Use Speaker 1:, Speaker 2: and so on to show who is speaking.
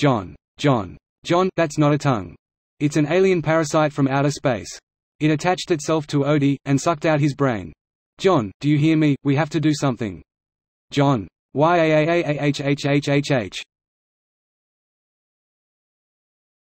Speaker 1: John. John. John, that's not a tongue. It's an alien parasite from outer space. It attached itself to Odie, and sucked out his brain. John, do you hear me, we have to do something. John. Y-A-A-A-H-H-H-H-H.